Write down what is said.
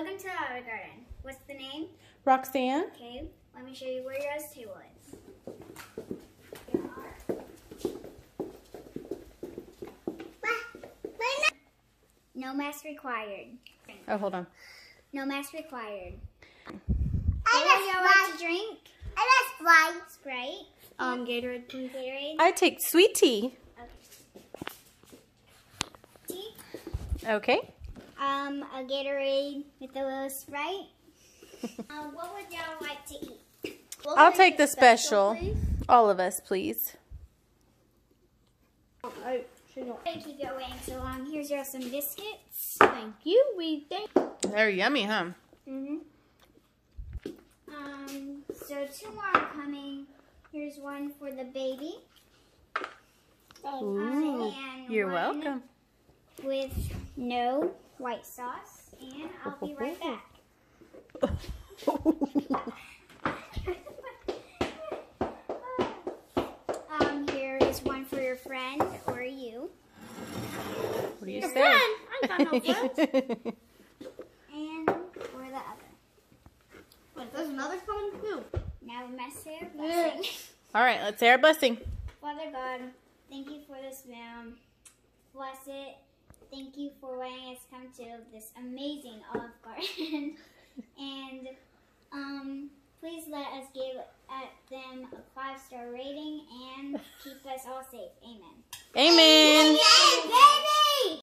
Welcome to the Olive Garden. What's the name? Roxanne? Okay, let me show you where your guys' table is. No mask required. Oh, hold on. No mask required. I What would y'all like like to drink? I like Sprite. Sprite. Um, Gatorade, please. Gatorade. I take sweet tea. Tea. Okay. Um, a Gatorade with a little Sprite. um, what would y'all like to eat? What I'll take the special. please? All of us, please. Sorry to keep you waiting so long. Here's your some biscuits. Thank you. We thank. They're yummy, huh? Mm-hmm. Um, so two more are coming. Here's one for the baby. Ooh, and you're one welcome. With no white sauce. And I'll be right back. um, here is one for your friend or you. What do you Your say? friend? I got no friends. And for the other. Wait, there's another coming too. Now the master blessing. All right, let's say our blessing. Father God, thank you for this meal. Bless it. Thank you for letting us come to this amazing Olive Garden. and um, please let us give at them a five star rating and keep us all safe. Amen. Amen.